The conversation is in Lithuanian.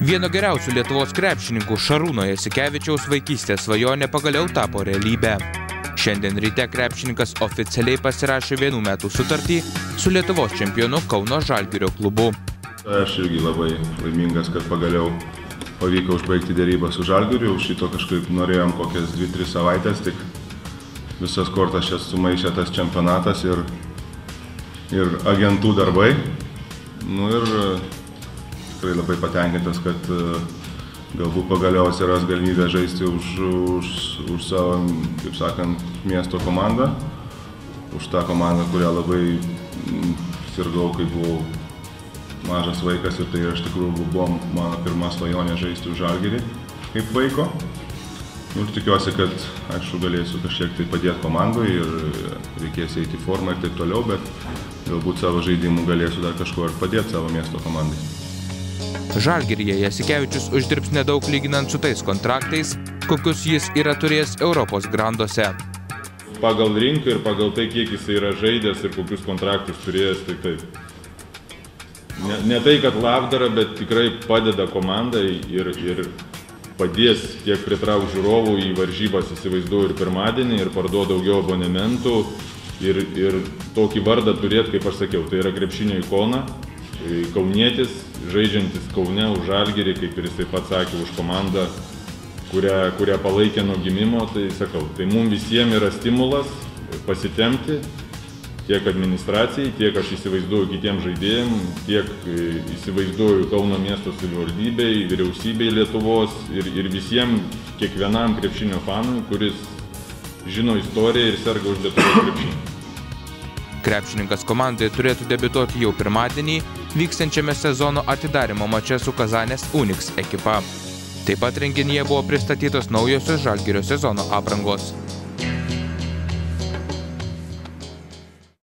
Vieno geriausių Lietuvos krepšininkų Šarūno Jasikevičiaus vaikystės svajonė pagaliau tapo realybė. Šiandien ryte krepšininkas oficialiai pasirašė vienų metų sutartį su Lietuvos čempionu Kauno Žalgirio klubu. Aš irgi labai laimingas, kad pagaliau pavyko užbaigti dėrybą su Žalgiriu. Šito kažkaip norėjom kokias 2-3 savaitės, tik visas kortas čia sumaišė tas čempionatas ir, ir agentų darbai. Nu ir tikrai labai patenkintas, kad e, galbūt pagaliau atsiras galimybė žaisti už, už, už savo, kaip sakant, miesto komandą, už tą komandą, kurią labai sirgau, kai buvau mažas vaikas ir tai iš tikrųjų buvo mano pirma svajonė žaisti už žalgerį kaip vaiko. Nu, ir tikiuosi, kad aišku galėsiu kažkiek tai padėti komandai ir reikės eiti į formą ir taip toliau, bet galbūt savo žaidimu galėsiu dar kažko ir padėti savo miesto komandai. Žalgiryje Jasikevičius uždirbs nedaug lyginant su tais kontraktais, kokius jis yra turėjęs Europos granduose. Pagal rinką ir pagal tai, kiek jis yra žaidęs ir kokius kontraktus turėjęs, tai taip. Ne, ne tai, kad labdara, bet tikrai padeda komandai ir, ir padės tiek pritraukti žiūrovų į varžybas, įsivaizduoju, ir pirmadienį, ir parduoti daugiau abonementų. Ir, ir tokį vardą turėti, kaip aš sakiau, tai yra krepšinio ikona, kaunietis, žaidžiantis Kaune už Žalgirį, kaip ir jisai pats sakė, už komandą, kurią, kurią palaikė nuo gimimo, tai sakau, tai mums visiems yra stimulas pasitemti tiek administracijai, tiek aš įsivaizduoju kitiems žaidėjams, tiek įsivaizduoju Kauno miesto savivaldybei, vyriausybei Lietuvos ir, ir visiems, kiekvienam krepšinio fanui, kuris žino istoriją ir serga už Lietuvos krepšinį. Krepšininkas komandai turėtų debituoti jau pirmadienį vykstančiame sezono atidarimo mače su Kazanės Unix ekipa. Taip pat renginyje buvo pristatytos naujosios Žalgirio sezono aprangos.